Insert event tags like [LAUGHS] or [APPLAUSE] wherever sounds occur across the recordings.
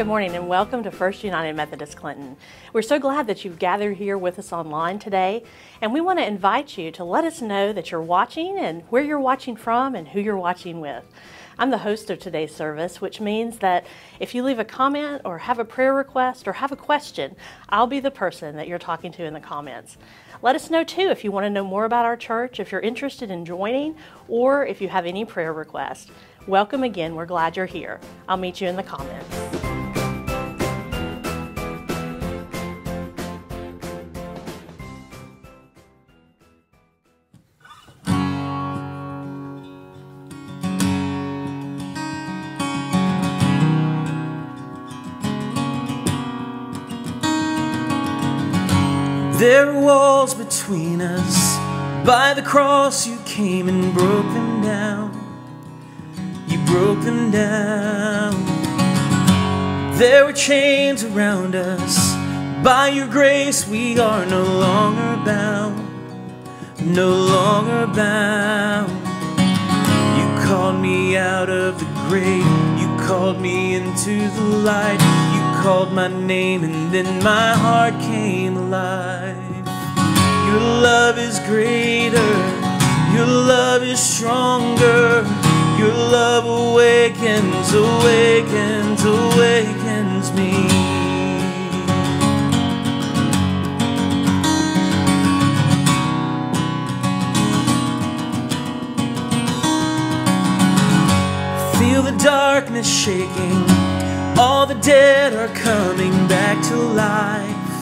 Good morning and welcome to First United Methodist Clinton. We're so glad that you've gathered here with us online today, and we want to invite you to let us know that you're watching and where you're watching from and who you're watching with. I'm the host of today's service, which means that if you leave a comment or have a prayer request or have a question, I'll be the person that you're talking to in the comments. Let us know too if you want to know more about our church, if you're interested in joining, or if you have any prayer requests. Welcome again. We're glad you're here. I'll meet you in the comments. There are walls between us. By the cross, you came and broke them down. You broke them down. There were chains around us. By your grace, we are no longer bound. No longer bound. You called me out of the grave. Called me into the light. You called my name, and then my heart came alive. Your love is greater, your love is stronger, your love awakens, awakens, awakens me. Feel darkness shaking, all the dead are coming back to life,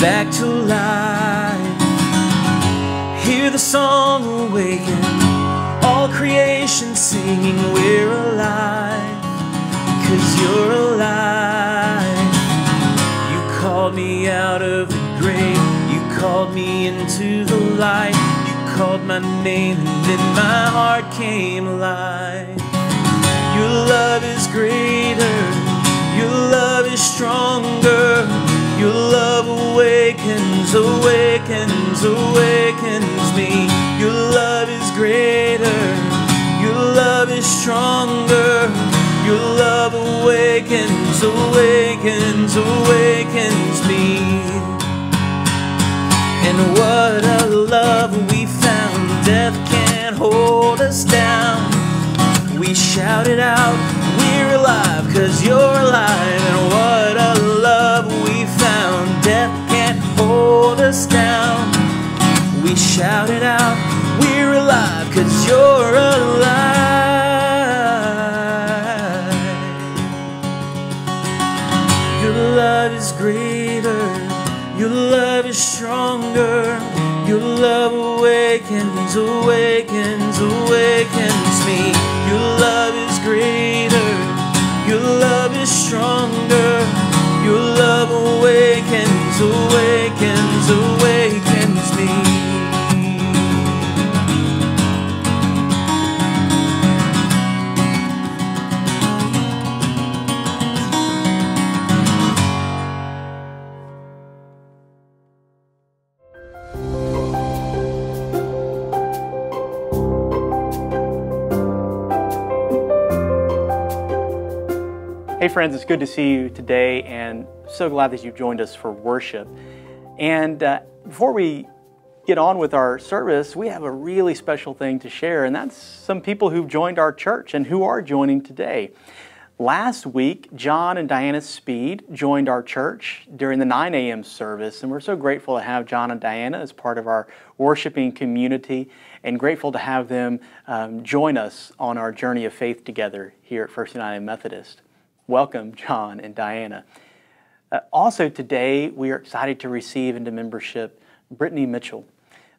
back to life. Hear the song awaken, all creation singing, we're alive, cause you're alive. You called me out of the grave, you called me into the light, you called my name, and then my heart came alive. Your love is greater, your love is stronger, your love awakens, awakens, awakens me. Your love is greater, your love is stronger, your love awakens, awakens, awakens me. And what a love we found, death can't hold us down. We shout it out, we're alive, cause you're alive. And what a love we found, death can't hold us down. We shout it out, we're alive, cause you're alive. Your love is greater, your love is stronger, your love awakens, awakens, awakens stronger, your love awakens, awakens, friends, it's good to see you today, and so glad that you've joined us for worship. And uh, before we get on with our service, we have a really special thing to share, and that's some people who've joined our church and who are joining today. Last week, John and Diana Speed joined our church during the 9 a.m. service, and we're so grateful to have John and Diana as part of our worshiping community and grateful to have them um, join us on our journey of faith together here at First United Methodist. Welcome, John and Diana. Uh, also, today we are excited to receive into membership Brittany Mitchell.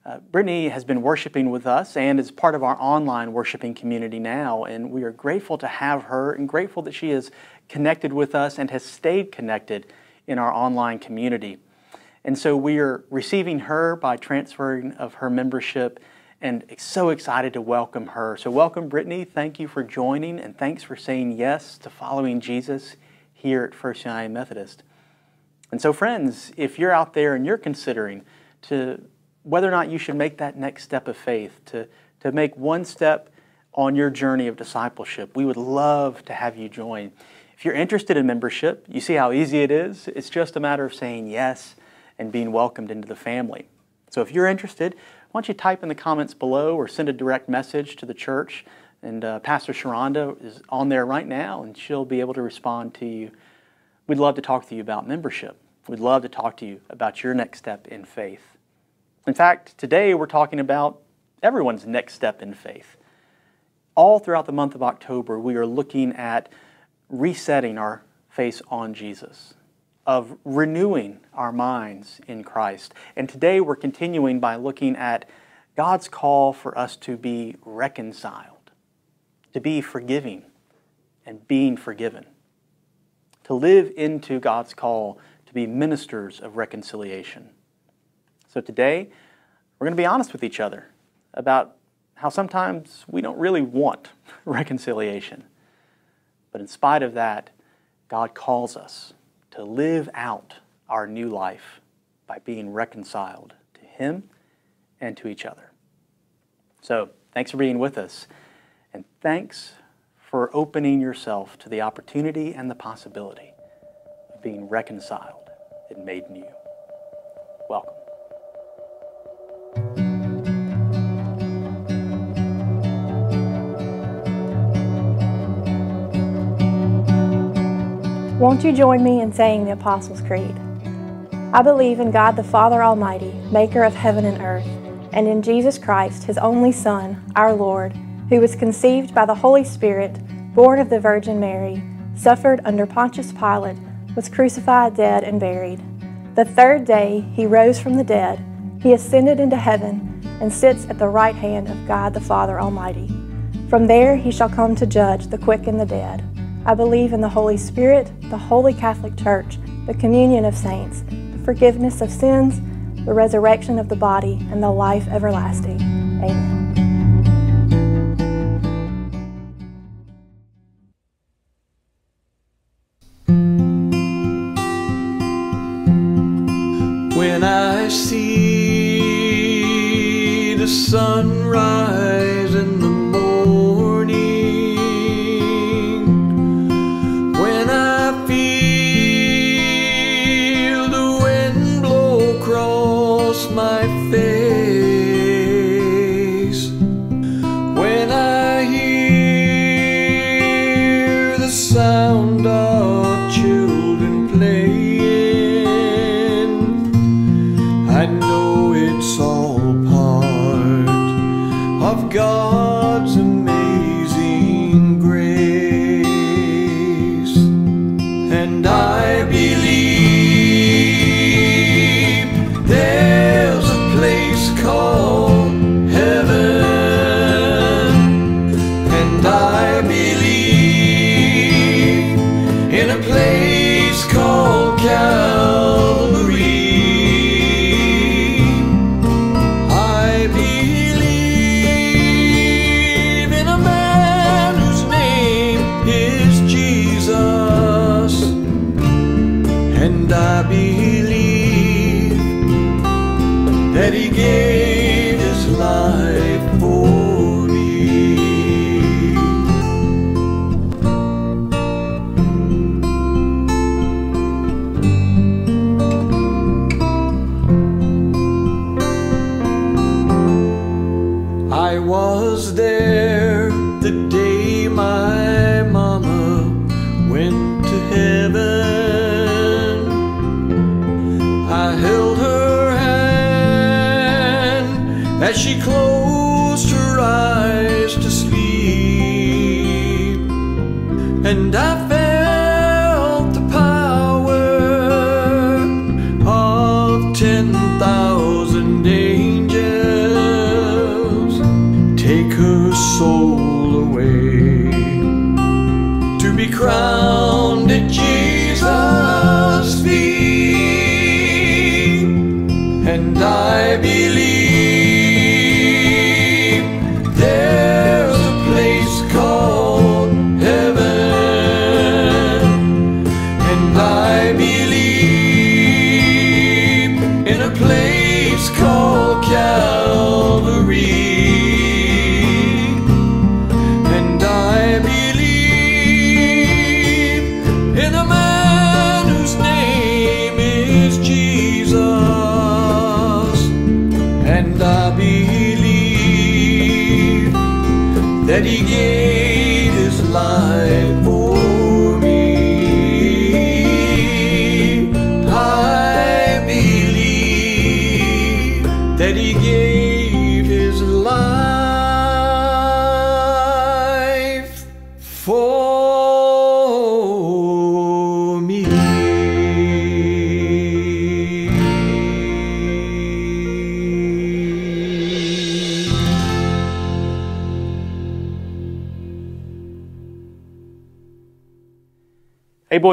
Uh, Brittany has been worshiping with us and is part of our online worshiping community now, and we are grateful to have her and grateful that she is connected with us and has stayed connected in our online community. And so we are receiving her by transferring of her membership and so excited to welcome her. So, welcome, Brittany. Thank you for joining, and thanks for saying yes to following Jesus here at First United Methodist. And so, friends, if you're out there and you're considering to whether or not you should make that next step of faith, to, to make one step on your journey of discipleship, we would love to have you join. If If you're interested in membership, you see how easy it is. It's just a matter of saying yes and being welcomed into the family. So if you're interested, why don't you type in the comments below or send a direct message to the church. And uh, Pastor Sharonda is on there right now, and she'll be able to respond to you. We'd love to talk to you about membership. We'd love to talk to you about your next step in faith. In fact, today we're talking about everyone's next step in faith. All throughout the month of October, we are looking at resetting our face on Jesus of renewing our minds in Christ. And today we're continuing by looking at God's call for us to be reconciled, to be forgiving and being forgiven, to live into God's call to be ministers of reconciliation. So today, we're going to be honest with each other about how sometimes we don't really want [LAUGHS] reconciliation. But in spite of that, God calls us to live out our new life by being reconciled to Him and to each other. So, thanks for being with us, and thanks for opening yourself to the opportunity and the possibility of being reconciled and made new. Welcome. Won't you join me in saying the Apostles' Creed? I believe in God the Father Almighty, maker of heaven and earth, and in Jesus Christ, his only Son, our Lord, who was conceived by the Holy Spirit, born of the Virgin Mary, suffered under Pontius Pilate, was crucified, dead, and buried. The third day he rose from the dead. He ascended into heaven and sits at the right hand of God the Father Almighty. From there he shall come to judge the quick and the dead. I believe in the Holy Spirit, the Holy Catholic Church, the communion of saints, the forgiveness of sins, the resurrection of the body, and the life everlasting. Amen. When I see the sunrise that he gave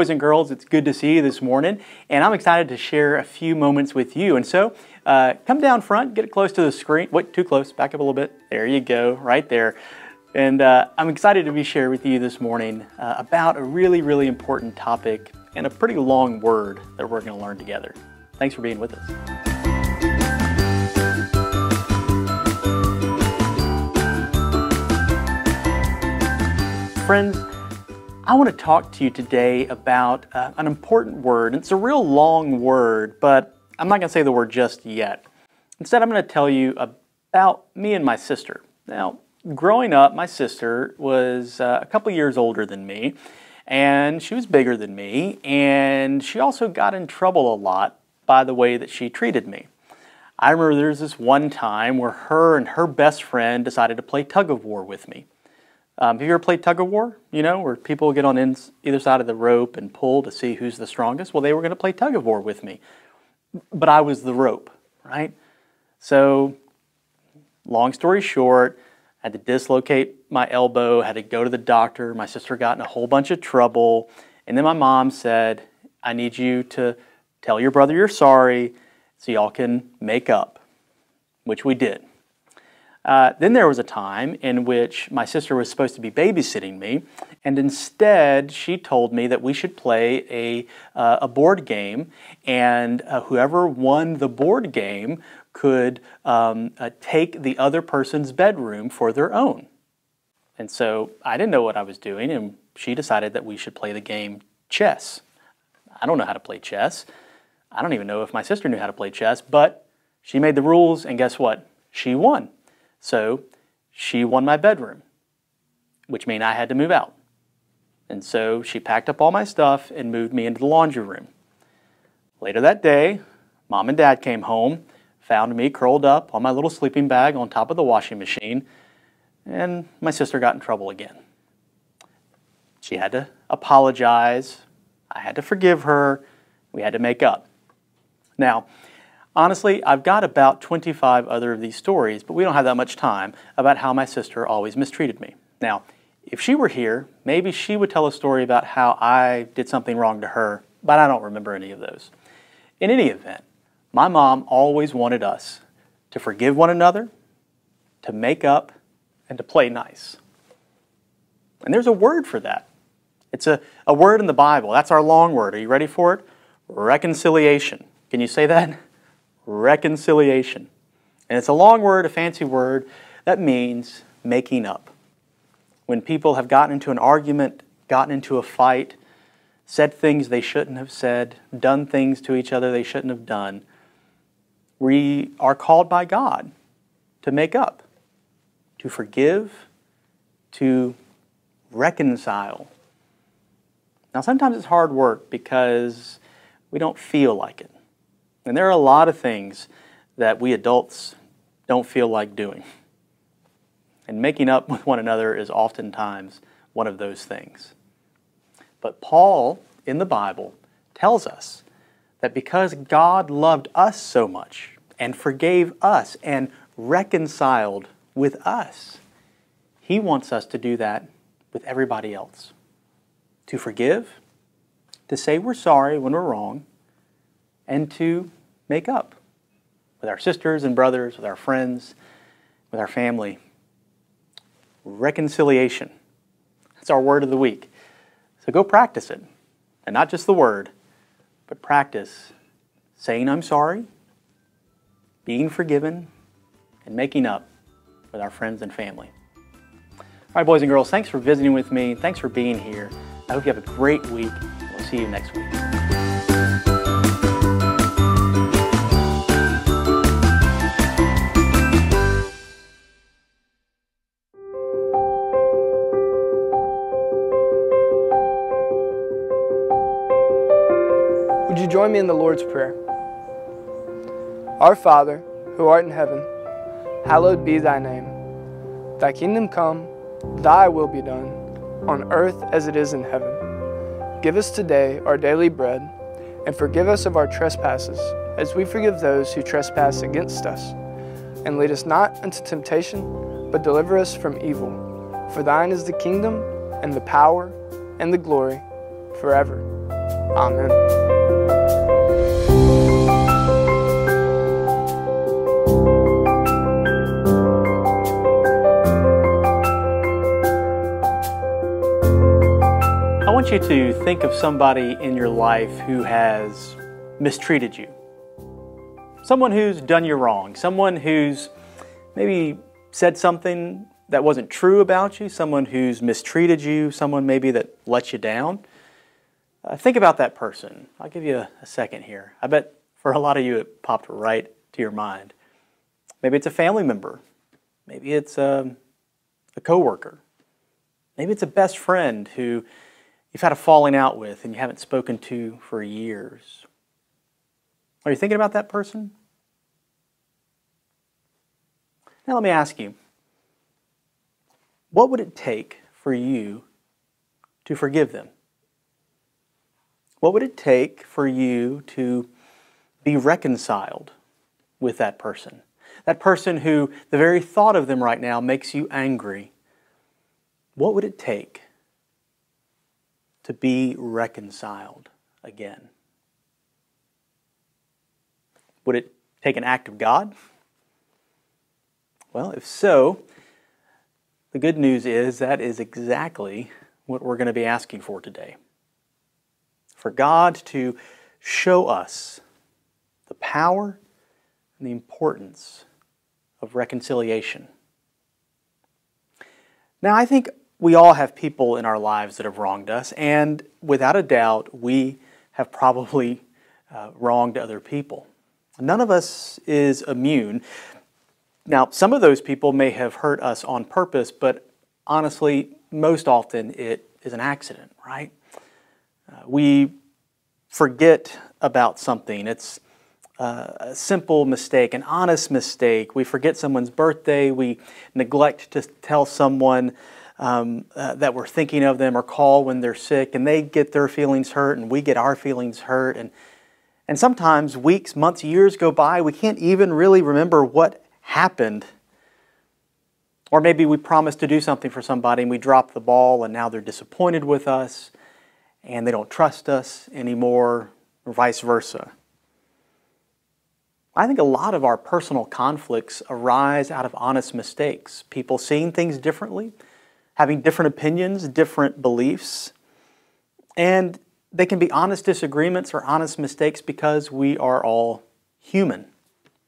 boys and girls, it's good to see you this morning, and I'm excited to share a few moments with you. And so, uh, come down front, get close to the screen. Wait, too close, back up a little bit. There you go, right there. And uh, I'm excited to be sharing with you this morning uh, about a really, really important topic and a pretty long word that we're going to learn together. Thanks for being with us. Friends, I want to talk to you today about uh, an important word. It's a real long word, but I'm not going to say the word just yet. Instead, I'm going to tell you about me and my sister. Now, growing up, my sister was uh, a couple years older than me, and she was bigger than me, and she also got in trouble a lot by the way that she treated me. I remember there was this one time where her and her best friend decided to play tug of war with me. Um, have you ever played tug of war? You know, where people get on either side of the rope and pull to see who's the strongest? Well, they were going to play tug of war with me, but I was the rope, right? So, long story short, I had to dislocate my elbow, had to go to the doctor. My sister got in a whole bunch of trouble. And then my mom said, I need you to tell your brother you're sorry so y'all can make up, which we did. Uh, then there was a time in which my sister was supposed to be babysitting me, and instead she told me that we should play a, uh, a board game, and uh, whoever won the board game could um, uh, take the other person's bedroom for their own. And so I didn't know what I was doing, and she decided that we should play the game chess. I don't know how to play chess. I don't even know if my sister knew how to play chess, but she made the rules, and guess what? She won. So she won my bedroom, which meant I had to move out. And so she packed up all my stuff and moved me into the laundry room. Later that day, mom and dad came home, found me curled up on my little sleeping bag on top of the washing machine, and my sister got in trouble again. She had to apologize. I had to forgive her. We had to make up. Now, Honestly, I've got about 25 other of these stories, but we don't have that much time about how my sister always mistreated me. Now, if she were here, maybe she would tell a story about how I did something wrong to her, but I don't remember any of those. In any event, my mom always wanted us to forgive one another, to make up, and to play nice. And there's a word for that. It's a, a word in the Bible. That's our long word. Are you ready for it? Reconciliation. Can you say that? Reconciliation. And it's a long word, a fancy word, that means making up. When people have gotten into an argument, gotten into a fight, said things they shouldn't have said, done things to each other they shouldn't have done, we are called by God to make up, to forgive, to reconcile. Now, sometimes it's hard work because we don't feel like it. And there are a lot of things that we adults don't feel like doing. And making up with one another is oftentimes one of those things. But Paul in the Bible tells us that because God loved us so much and forgave us and reconciled with us, he wants us to do that with everybody else. To forgive, to say we're sorry when we're wrong, and to make up with our sisters and brothers, with our friends, with our family. Reconciliation. That's our word of the week. So go practice it. And not just the word, but practice saying I'm sorry, being forgiven, and making up with our friends and family. All right, boys and girls, thanks for visiting with me. Thanks for being here. I hope you have a great week. We'll see you next week. Join me in the Lord's Prayer? Our Father, who art in heaven, hallowed be thy name. Thy kingdom come, thy will be done, on earth as it is in heaven. Give us today our daily bread, and forgive us of our trespasses, as we forgive those who trespass against us. And lead us not into temptation, but deliver us from evil. For thine is the kingdom, and the power, and the glory, forever. Amen. Want you to think of somebody in your life who has mistreated you. Someone who's done you wrong. Someone who's maybe said something that wasn't true about you. Someone who's mistreated you. Someone maybe that let you down. Uh, think about that person. I'll give you a, a second here. I bet for a lot of you it popped right to your mind. Maybe it's a family member. Maybe it's a, a coworker. Maybe it's a best friend who you've had a falling out with and you haven't spoken to for years. Are you thinking about that person? Now, let me ask you what would it take for you to forgive them? What would it take for you to be reconciled with that person? That person who the very thought of them right now makes you angry. What would it take to be reconciled again? Would it take an act of God? Well, if so, the good news is that is exactly what we're going to be asking for today. For God to show us the power and the importance of reconciliation. Now, I think we all have people in our lives that have wronged us, and without a doubt, we have probably uh, wronged other people. None of us is immune. Now, some of those people may have hurt us on purpose, but honestly, most often it is an accident, right? Uh, we forget about something. It's uh, a simple mistake, an honest mistake. We forget someone's birthday. We neglect to tell someone um, uh, that we're thinking of them or call when they're sick, and they get their feelings hurt, and we get our feelings hurt. And, and sometimes weeks, months, years go by, we can't even really remember what happened. Or maybe we promised to do something for somebody and we dropped the ball, and now they're disappointed with us and they don't trust us anymore, or vice versa. I think a lot of our personal conflicts arise out of honest mistakes. People seeing things differently, having different opinions, different beliefs. And they can be honest disagreements or honest mistakes because we are all human,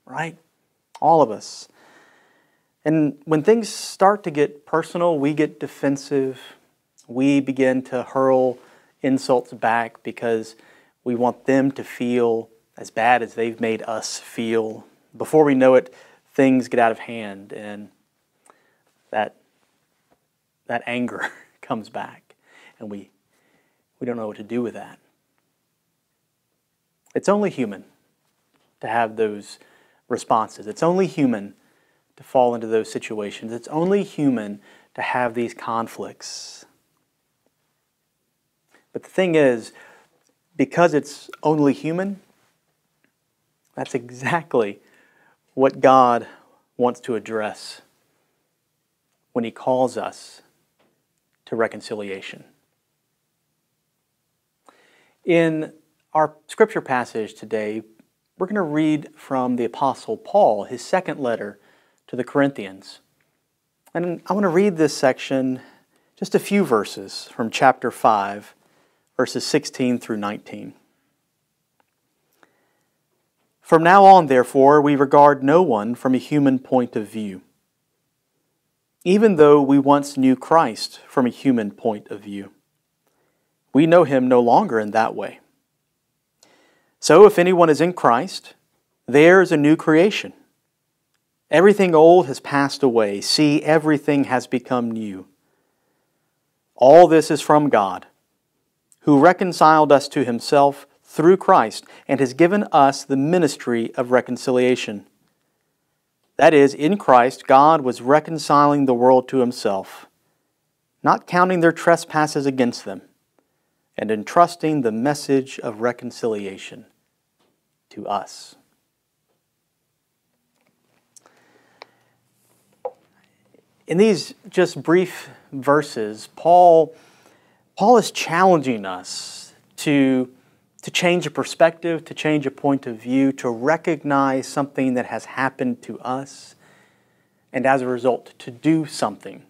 right? All of us. And when things start to get personal, we get defensive. We begin to hurl insults back because we want them to feel as bad as they've made us feel. Before we know it, things get out of hand and that that anger [LAUGHS] comes back and we we don't know what to do with that. It's only human to have those responses. It's only human to fall into those situations. It's only human to have these conflicts. But the thing is, because it's only human, that's exactly what God wants to address when He calls us to reconciliation. In our scripture passage today, we're going to read from the Apostle Paul, his second letter to the Corinthians. And I want to read this section, just a few verses from chapter 5 verses 16 through 19. From now on, therefore, we regard no one from a human point of view. Even though we once knew Christ from a human point of view, we know him no longer in that way. So, if anyone is in Christ, there is a new creation. Everything old has passed away. See, everything has become new. All this is from God who reconciled us to himself through Christ and has given us the ministry of reconciliation. That is, in Christ, God was reconciling the world to himself, not counting their trespasses against them, and entrusting the message of reconciliation to us. In these just brief verses, Paul, Paul is challenging us to to change a perspective, to change a point of view, to recognize something that has happened to us, and as a result, to do something.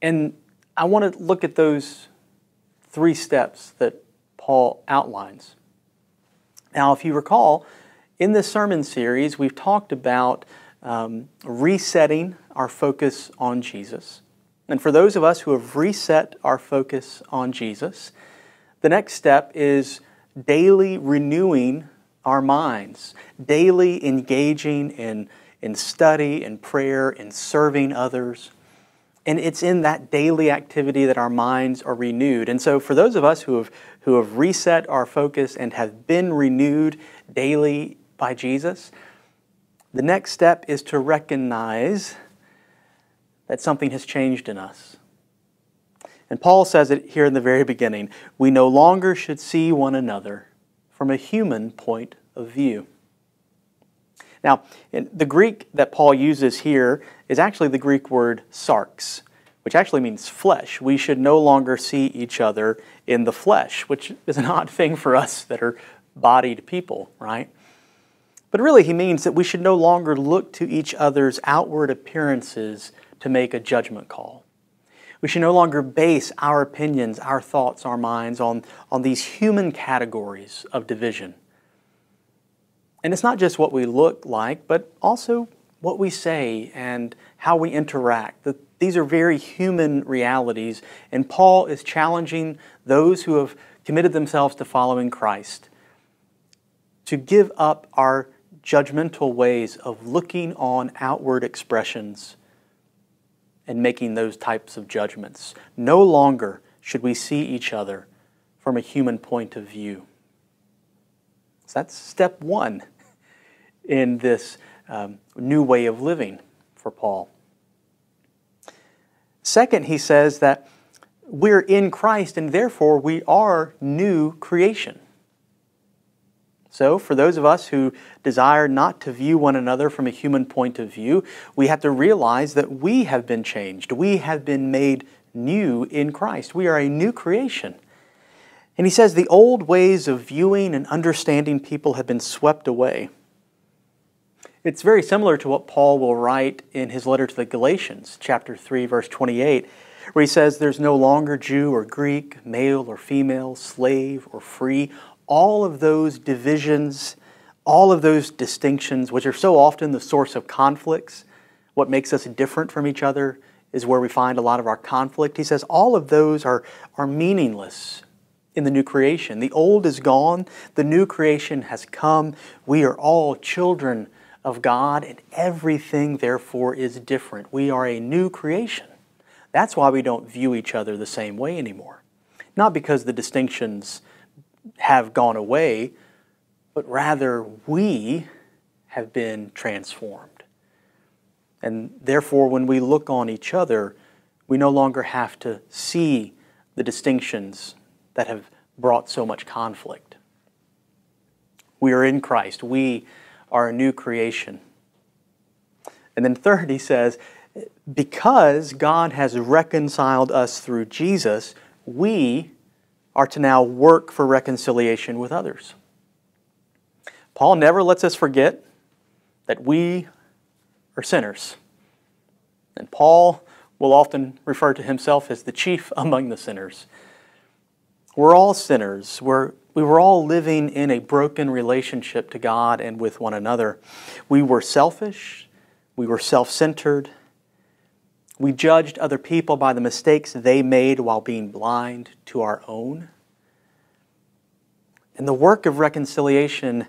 And I want to look at those three steps that Paul outlines. Now, if you recall, in this sermon series, we've talked about um, resetting our focus on Jesus. And for those of us who have reset our focus on Jesus, the next step is daily renewing our minds, daily engaging in, in study and prayer and serving others. And it's in that daily activity that our minds are renewed. And so, for those of us who have, who have reset our focus and have been renewed daily by Jesus, the next step is to recognize that something has changed in us. And Paul says it here in the very beginning we no longer should see one another from a human point of view. Now, the Greek that Paul uses here is actually the Greek word sarx, which actually means flesh. We should no longer see each other in the flesh, which is an [LAUGHS] odd thing for us that are bodied people, right? But really, he means that we should no longer look to each other's outward appearances to make a judgment call. We should no longer base our opinions, our thoughts, our minds on, on these human categories of division. And it's not just what we look like, but also what we say and how we interact. These are very human realities, and Paul is challenging those who have committed themselves to following Christ to give up our judgmental ways of looking on outward expressions and making those types of judgments. No longer should we see each other from a human point of view. So that's step one in this um, new way of living for Paul. Second, he says that we're in Christ and therefore we are new creation. So, for those of us who desire not to view one another from a human point of view, we have to realize that we have been changed. We have been made new in Christ. We are a new creation. And he says the old ways of viewing and understanding people have been swept away. It's very similar to what Paul will write in his letter to the Galatians, chapter 3, verse 28, where he says, There's no longer Jew or Greek, male or female, slave or free all of those divisions, all of those distinctions, which are so often the source of conflicts, what makes us different from each other is where we find a lot of our conflict. He says all of those are, are meaningless in the new creation. The old is gone, the new creation has come. We are all children of God, and everything, therefore, is different. We are a new creation. That's why we don't view each other the same way anymore. Not because the distinctions have gone away, but rather we have been transformed. And therefore, when we look on each other, we no longer have to see the distinctions that have brought so much conflict. We are in Christ. We are a new creation. And then, third, he says, because God has reconciled us through Jesus, we are to now work for reconciliation with others. Paul never lets us forget that we are sinners. And Paul will often refer to himself as the chief among the sinners. We're all sinners. We're, we were all living in a broken relationship to God and with one another. We were selfish. We were self centered. We judged other people by the mistakes they made while being blind to our own. And the work of reconciliation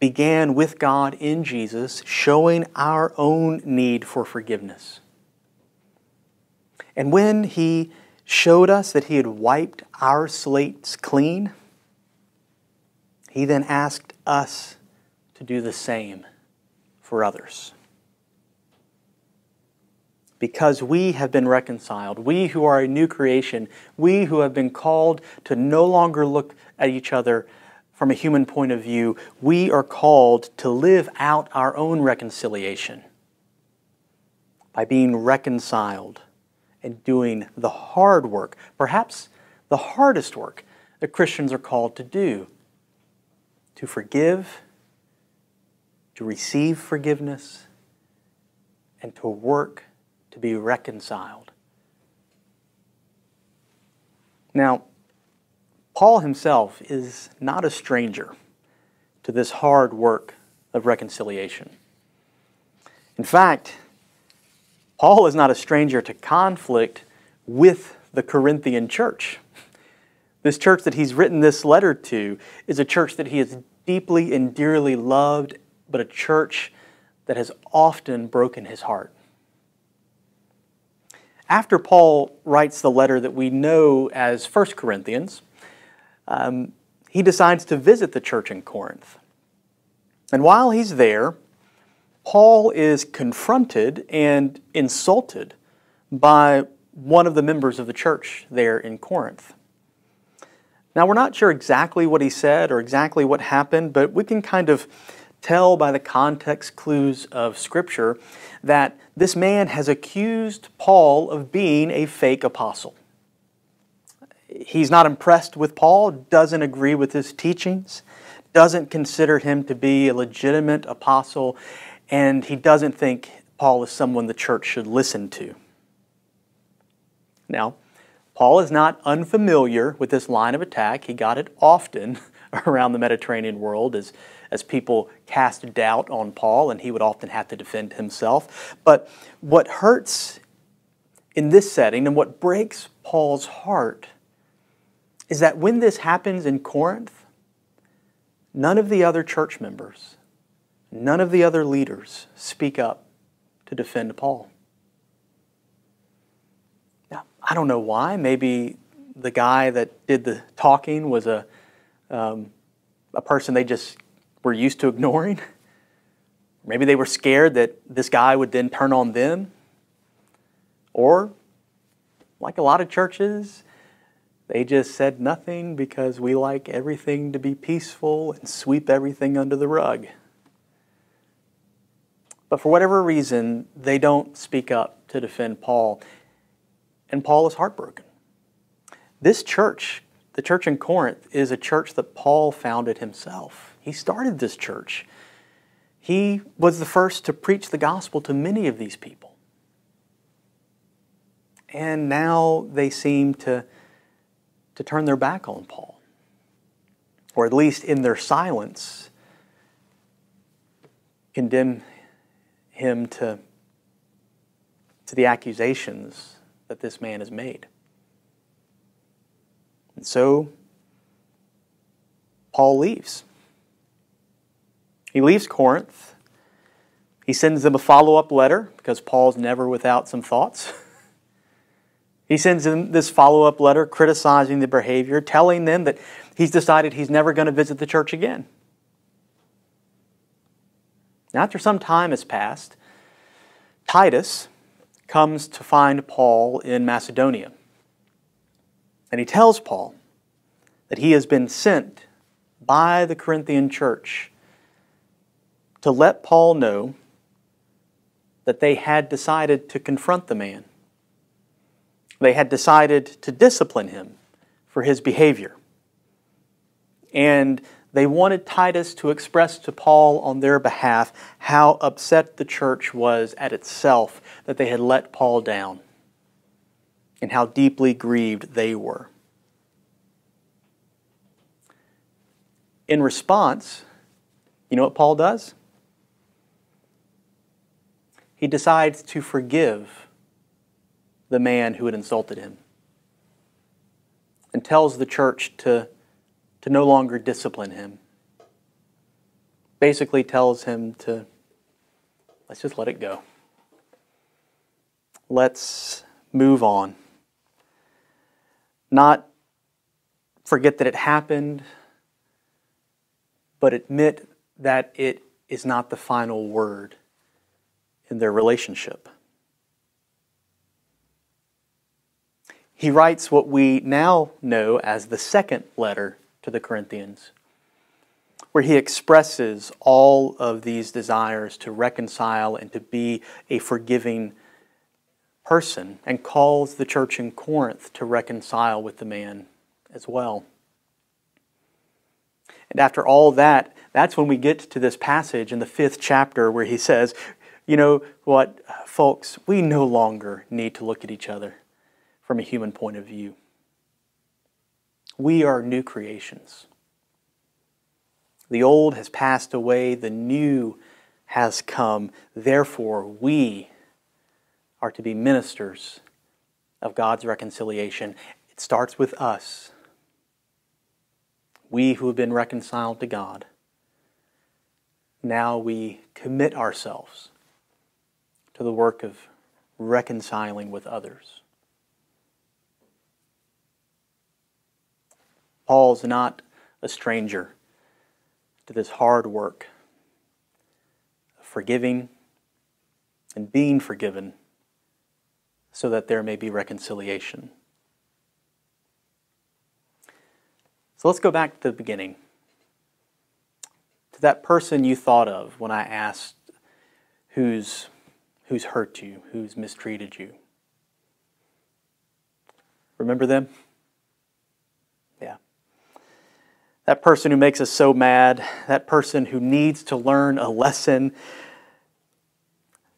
began with God in Jesus, showing our own need for forgiveness. And when He showed us that He had wiped our slates clean, he then asked us to do the same for others. Because we have been reconciled, we who are a new creation, we who have been called to no longer look at each other from a human point of view, we are called to live out our own reconciliation by being reconciled and doing the hard work, perhaps the hardest work that Christians are called to do to forgive, to receive forgiveness, and to work to be reconciled. Now, Paul himself is not a stranger to this hard work of reconciliation. In fact, Paul is not a stranger to conflict with the Corinthian church. This church that he's written this letter to is a church that he has deeply and dearly loved, but a church that has often broken his heart. After Paul writes the letter that we know as 1 Corinthians, um, he decides to visit the church in Corinth. And while he's there, Paul is confronted and insulted by one of the members of the church there in Corinth. Now, we're not sure exactly what he said or exactly what happened, but we can kind of tell by the context clues of Scripture that this man has accused Paul of being a fake apostle. He's not impressed with Paul, doesn't agree with his teachings, doesn't consider him to be a legitimate apostle, and he doesn't think Paul is someone the church should listen to. Now, Paul is not unfamiliar with this line of attack. He got it often [LAUGHS] around the Mediterranean world as, as people cast doubt on Paul, and he would often have to defend himself. But what hurts in this setting and what breaks Paul's heart is that when this happens in Corinth, none of the other church members, none of the other leaders speak up to defend Paul. Now, I don't know why. Maybe the guy that did the talking was a, um, a person they just were used to ignoring. Maybe they were scared that this guy would then turn on them. Or, like a lot of churches, they just said nothing because we like everything to be peaceful and sweep everything under the rug. But for whatever reason, they don't speak up to defend Paul and Paul is heartbroken. This church, the church in Corinth, is a church that Paul founded himself. He started this church. He was the first to preach the gospel to many of these people. And now they seem to, to turn their back on Paul, or at least in their silence, condemn him to, to the accusations that this man has made. And so, Paul leaves. He leaves Corinth. He sends them a follow up letter because Paul's never without some thoughts. [LAUGHS] he sends them this follow up letter criticizing the behavior, telling them that he's decided he's never going to visit the church again. Now, after some time has passed, Titus, comes to find Paul in Macedonia. And he tells Paul that he has been sent by the Corinthian church to let Paul know that they had decided to confront the man. They had decided to discipline him for his behavior. And they wanted Titus to express to Paul on their behalf how upset the church was at itself that they had let Paul down and how deeply grieved they were. In response, you know what Paul does? He decides to forgive the man who had insulted him and tells the church to to no longer discipline him. Basically tells him to let's just let it go. Let's move on. Not forget that it happened, but admit that it is not the final word in their relationship. He writes what we now know as the second letter to the Corinthians, where he expresses all of these desires to reconcile and to be a forgiving person and calls the church in Corinth to reconcile with the man as well. And after all that, that's when we get to this passage in the fifth chapter where he says, You know what, folks, we no longer need to look at each other from a human point of view. We are new creations. The old has passed away, the new has come. Therefore, we are to be ministers of God's reconciliation. It starts with us. We who have been reconciled to God. Now we commit ourselves to the work of reconciling with others. Paul's not a stranger to this hard work of forgiving and being forgiven so that there may be reconciliation. So let's go back to the beginning. To that person you thought of when I asked who's, who's hurt you, who's mistreated you. Remember them? Yeah. That person who makes us so mad, that person who needs to learn a lesson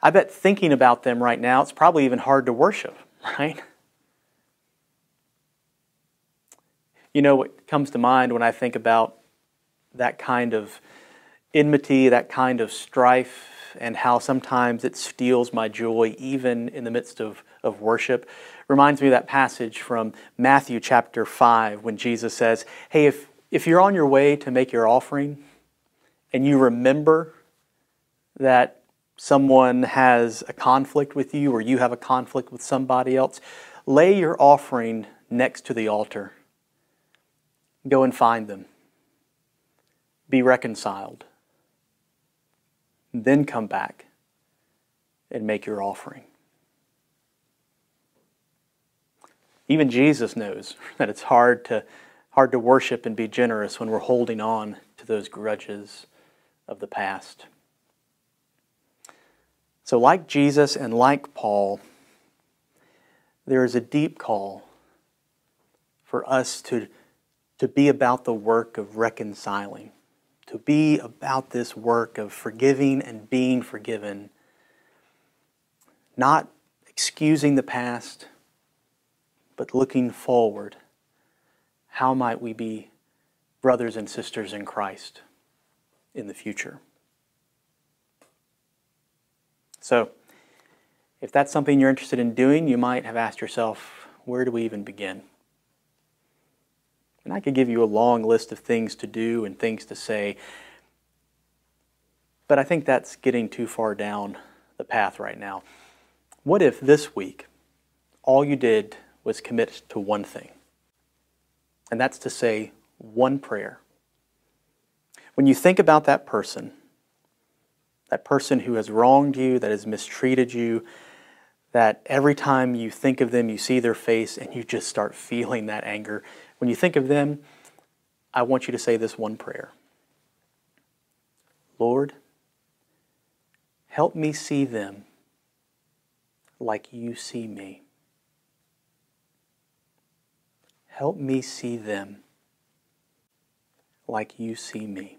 I bet thinking about them right now, it's probably even hard to worship, [LAUGHS] right? You know what comes to mind when I think about that kind of enmity, that kind of strife, and how sometimes it steals my joy even in the midst of, of worship. Reminds me of that passage from Matthew chapter 5 when Jesus says, Hey, if, if you're on your way to make your offering and you remember that someone has a conflict with you or you have a conflict with somebody else, lay your offering next to the altar. Go and find them. Be reconciled. Then come back and make your offering. Even Jesus knows [LAUGHS] that it's hard to, hard to worship and be generous when we're holding on to those grudges of the past. So, like Jesus and like Paul, there is a deep call for us to, to be about the work of reconciling, to be about this work of forgiving and being forgiven, not excusing the past, but looking forward. How might we be brothers and sisters in Christ in the future? So, if that's something you're interested in doing, you might have asked yourself, where do we even begin? And I could give you a long list of things to do and things to say, but I think that's getting too far down the path right now. What if this week all you did was commit to one thing? And that's to say one prayer. When you think about that person, that person who has wronged you, that has mistreated you, that every time you think of them, you see their face and you just start feeling that anger. When you think of them, I want you to say this one prayer Lord, help me see them like you see me. Help me see them like you see me.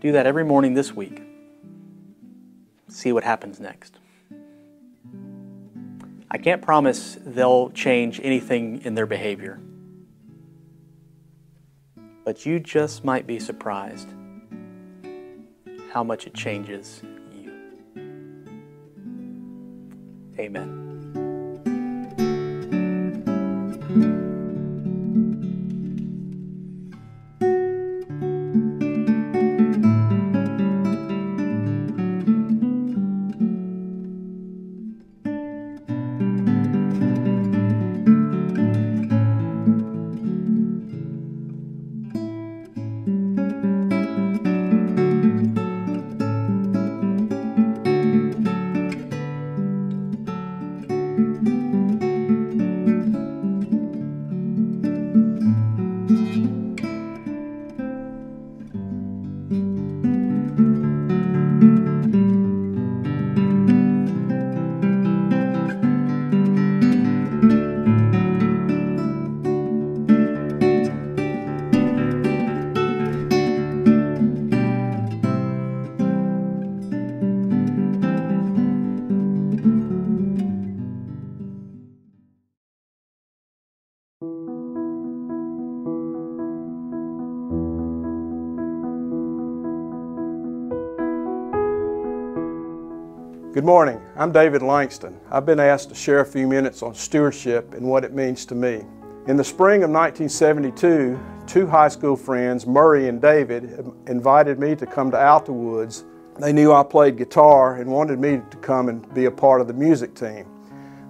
Do that every morning this week. See what happens next. I can't promise they'll change anything in their behavior. But you just might be surprised how much it changes you. Amen. Good morning. I'm David Langston. I've been asked to share a few minutes on stewardship and what it means to me. In the spring of 1972, two high school friends, Murray and David, invited me to come to Alta Woods. They knew I played guitar and wanted me to come and be a part of the music team.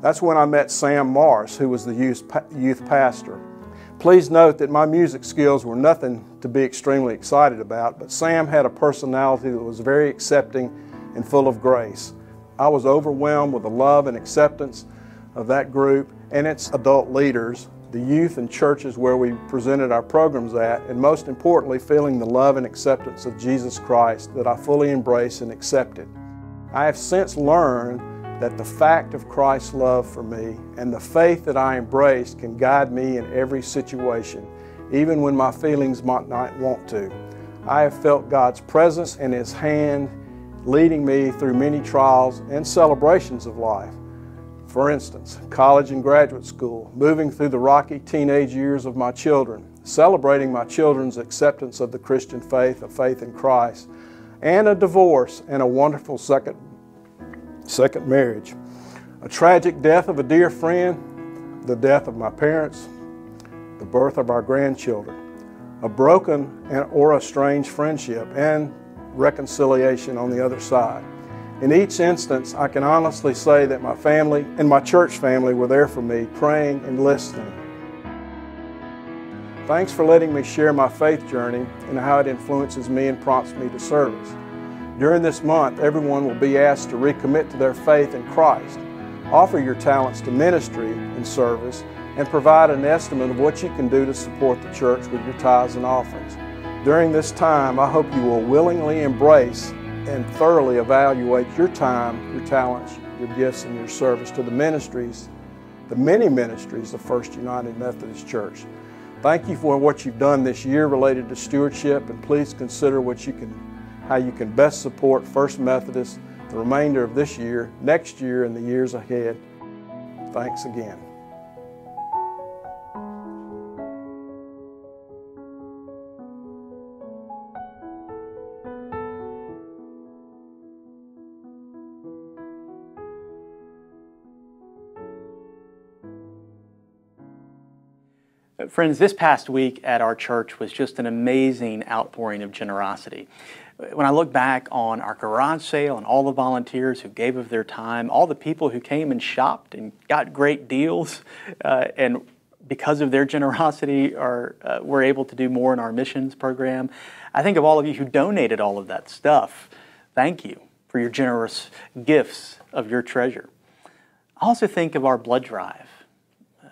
That's when I met Sam Morris, who was the youth pastor. Please note that my music skills were nothing to be extremely excited about, but Sam had a personality that was very accepting and full of grace. I was overwhelmed with the love and acceptance of that group and its adult leaders, the youth and churches where we presented our programs at, and most importantly, feeling the love and acceptance of Jesus Christ that I fully embrace and accepted. I have since learned that the fact of Christ's love for me and the faith that I embrace can guide me in every situation, even when my feelings might not want to. I have felt God's presence and His hand leading me through many trials and celebrations of life. For instance, college and graduate school, moving through the rocky teenage years of my children, celebrating my children's acceptance of the Christian faith, of faith in Christ, and a divorce and a wonderful second, second marriage. A tragic death of a dear friend, the death of my parents, the birth of our grandchildren, a broken and or a strange friendship, and reconciliation on the other side. In each instance, I can honestly say that my family and my church family were there for me, praying and listening. Thanks for letting me share my faith journey and how it influences me and prompts me to service. During this month, everyone will be asked to recommit to their faith in Christ, offer your talents to ministry and service, and provide an estimate of what you can do to support the church with your tithes and offerings. During this time, I hope you will willingly embrace and thoroughly evaluate your time, your talents, your gifts, and your service to the ministries, the many ministries of First United Methodist Church. Thank you for what you've done this year related to stewardship, and please consider what you can, how you can best support First Methodist the remainder of this year, next year, and the years ahead. Thanks again. Friends, this past week at our church was just an amazing outpouring of generosity. When I look back on our garage sale and all the volunteers who gave of their time, all the people who came and shopped and got great deals, uh, and because of their generosity are uh, we're able to do more in our missions program. I think of all of you who donated all of that stuff. Thank you for your generous gifts of your treasure. I also think of our blood drive. Uh,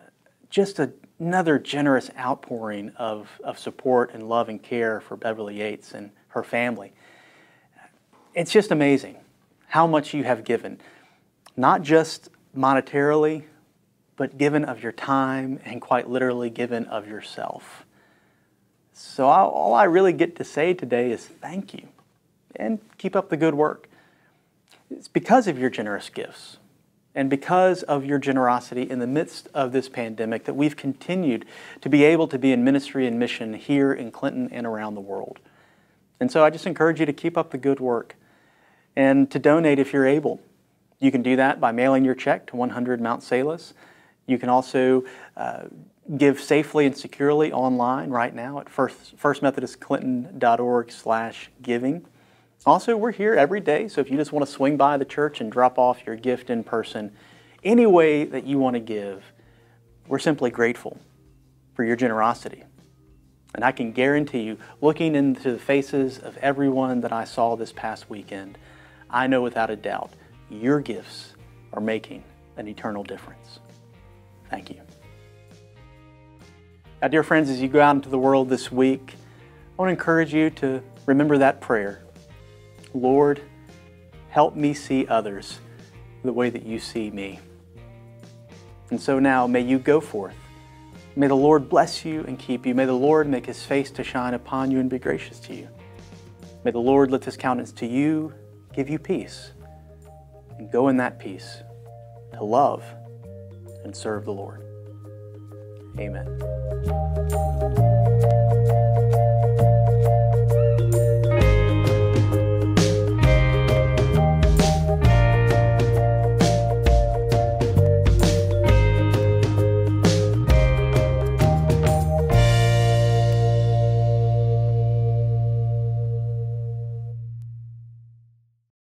just a another generous outpouring of, of support and love and care for Beverly Yates and her family. It's just amazing how much you have given, not just monetarily, but given of your time and quite literally given of yourself. So, all I really get to say today is thank you and keep up the good work. It's because of your generous gifts and because of your generosity in the midst of this pandemic that we've continued to be able to be in ministry and mission here in Clinton and around the world. And so I just encourage you to keep up the good work and to donate if you're able. You can do that by mailing your check to 100 Mount Salus. You can also uh, give safely and securely online right now at first, firstmethodistclinton.org slash giving. Also, we're here every day, so if you just want to swing by the church and drop off your gift in person, any way that you want to give, we're simply grateful for your generosity. And I can guarantee you, looking into the faces of everyone that I saw this past weekend, I know without a doubt your gifts are making an eternal difference. Thank you. Now, dear friends, as you go out into the world this week, I want to encourage you to remember that prayer Lord, help me see others the way that you see me. And so now may you go forth. May the Lord bless you and keep you. May the Lord make his face to shine upon you and be gracious to you. May the Lord lift his countenance to you, give you peace, and go in that peace to love and serve the Lord. Amen.